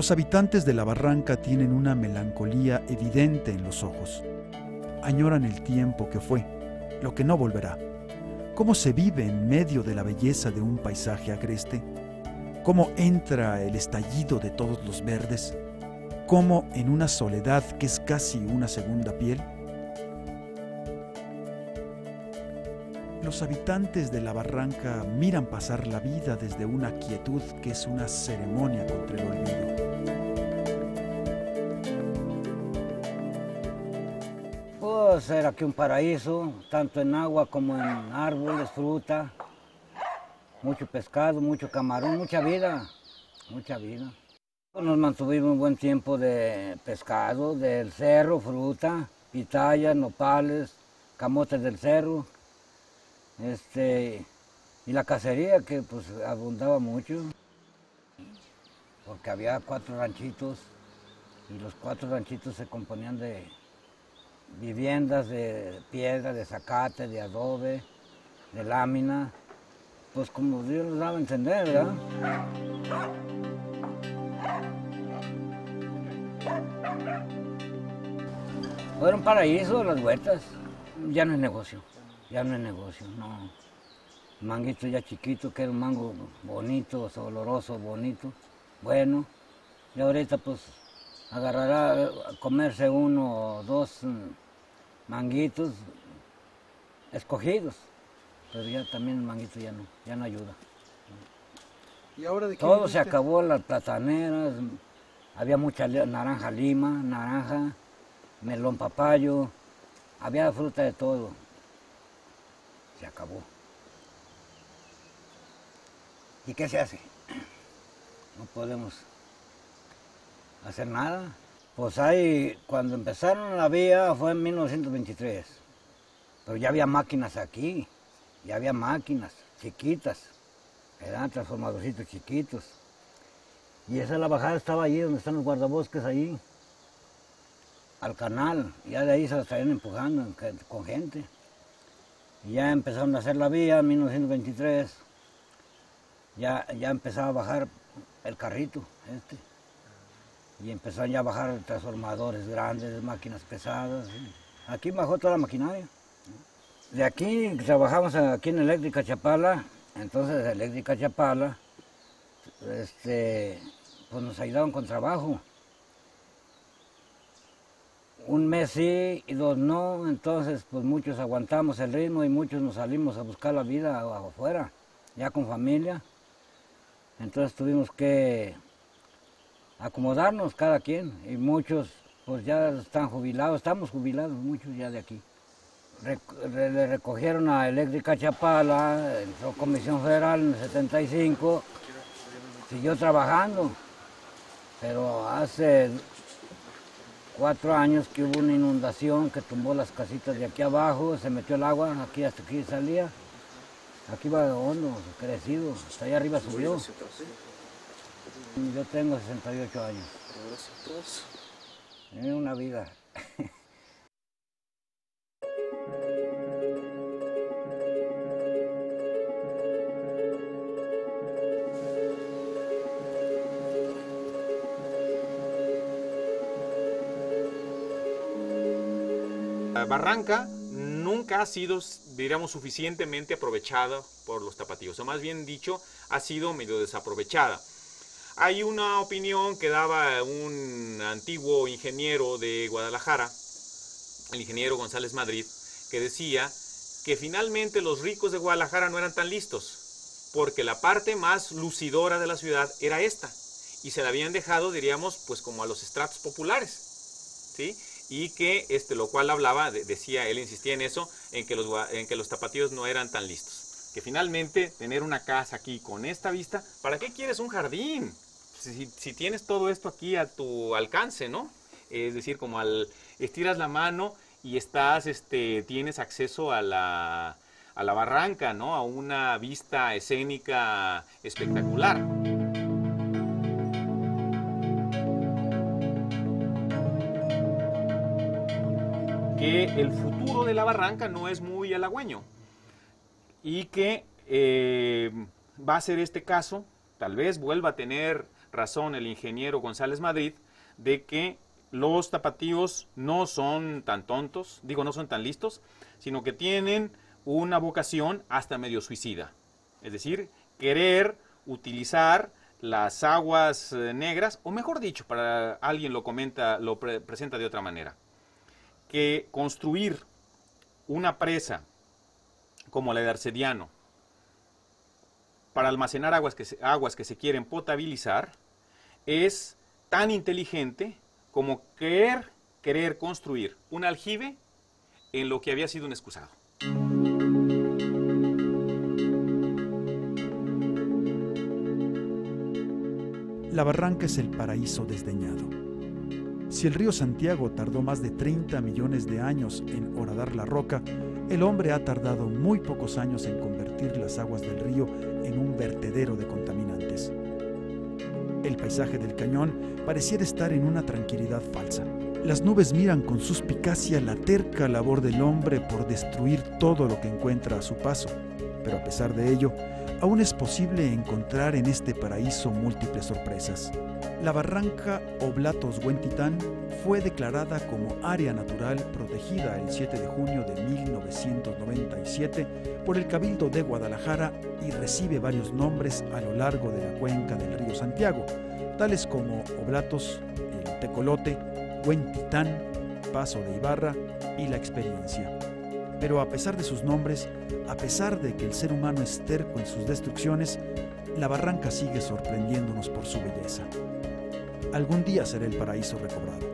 Los habitantes de la barranca tienen una melancolía evidente en los ojos. Añoran el tiempo que fue, lo que no volverá. ¿Cómo se vive en medio de la belleza de un paisaje agreste? ¿Cómo entra el estallido de todos los verdes? ¿Cómo en una soledad que es casi una segunda piel? Los habitantes de la barranca miran pasar la vida desde una quietud que es una ceremonia contra el olvido. Puede ser aquí un paraíso, tanto en agua como en árboles, fruta, mucho pescado, mucho camarón, mucha vida, mucha vida. Nos mantuvimos un buen tiempo de pescado, del cerro, fruta, pitaya, nopales, camotes del cerro, este, y la cacería que pues abundaba mucho, porque había cuatro ranchitos y los cuatro ranchitos se componían de viviendas de piedra, de zacate, de adobe, de lámina, pues como Dios nos daba a entender, ¿verdad? Fueron paraíso las huertas, ya no es negocio ya no es negocio, no. Manguito ya chiquito, que era un mango bonito, oloroso, bonito, bueno. Y ahorita pues agarrará a comerse uno o dos mm, manguitos escogidos, pero ya también el manguito ya no, ya no ayuda. ¿Y ahora de qué Todo se acabó, las plataneras, había mucha naranja lima, naranja, melón papayo, había fruta de todo. Se acabó. ¿Y qué se hace? No podemos hacer nada. Pues ahí, cuando empezaron la vía fue en 1923, pero ya había máquinas aquí, ya había máquinas chiquitas, eran transformadorcitos chiquitos. Y esa la bajada estaba allí donde están los guardabosques ahí, al canal, ya de ahí se la estarían empujando con gente. Ya empezaron a hacer la vía en 1923, ya, ya empezaba a bajar el carrito este. Y empezaron ya a bajar transformadores grandes, máquinas pesadas. Aquí bajó toda la maquinaria. De aquí trabajamos aquí en Eléctrica Chapala, entonces Eléctrica Chapala, este, pues nos ayudaban con trabajo. Un mes sí y dos no, entonces pues muchos aguantamos el ritmo y muchos nos salimos a buscar la vida afuera, ya con familia. Entonces tuvimos que acomodarnos cada quien y muchos pues ya están jubilados, estamos jubilados muchos ya de aquí. Le recogieron a Eléctrica Chapala, entró Comisión Federal en el 75, siguió trabajando, pero hace cuatro años que hubo una inundación que tumbó las casitas de aquí abajo, se metió el agua, aquí hasta aquí salía, aquí va hondo, crecido, hasta allá arriba subió. Yo tengo 68 años, es una vida. Barranca nunca ha sido, diríamos, suficientemente aprovechada por los tapatíos, o más bien dicho, ha sido medio desaprovechada. Hay una opinión que daba un antiguo ingeniero de Guadalajara, el ingeniero González Madrid, que decía que finalmente los ricos de Guadalajara no eran tan listos, porque la parte más lucidora de la ciudad era esta, y se la habían dejado, diríamos, pues como a los estratos populares, ¿sí? Y que, este, lo cual hablaba, de- decía, él insistía en eso, en que, los, en que los tapatíos no eran tan listos. Que finalmente tener una casa aquí con esta vista, ¿para qué quieres un jardín? Si, si tienes todo esto aquí a tu alcance, ¿no? Es decir, como al estiras la mano y estás, este, tienes acceso a la, a la barranca, ¿no? A una vista escénica espectacular. Que el futuro de la barranca no es muy halagüeño y que eh, va a ser este caso, tal vez vuelva a tener razón el ingeniero González Madrid de que los tapatíos no son tan tontos, digo, no son tan listos, sino que tienen una vocación hasta medio suicida. Es decir, querer utilizar las aguas eh, negras, o mejor dicho, para alguien lo comenta, lo presenta de otra manera, que construir una presa como la de Arcediano para almacenar aguas que aguas que se quieren potabilizar es tan inteligente como querer, querer construir un aljibe en lo que había sido un excusado. La barranca es el paraíso desdeñado. Si el río Santiago tardó más de 30 millones de años en horadar la roca, el hombre ha tardado muy pocos años en convertir las aguas del río en un vertedero de contaminantes. El paisaje del cañón pareciera estar en una tranquilidad falsa. Las nubes miran con suspicacia la terca labor del hombre por destruir todo lo que encuentra a su paso, pero a pesar de ello, aún es posible encontrar en este paraíso múltiples sorpresas. La barranca Oblatos Huentitán fue declarada como área natural protegida el 7 de junio de 1997 por el Cabildo de Guadalajara y recibe varios nombres a lo largo de la cuenca del río Santiago, tales como Oblatos, el Tecolote, Huentitán, Paso de Ibarra y La Experiencia. Pero a pesar de sus nombres, a pesar de que el ser humano es terco en sus destrucciones, la barranca sigue sorprendiéndonos por su belleza. Algún día será el paraíso recobrado.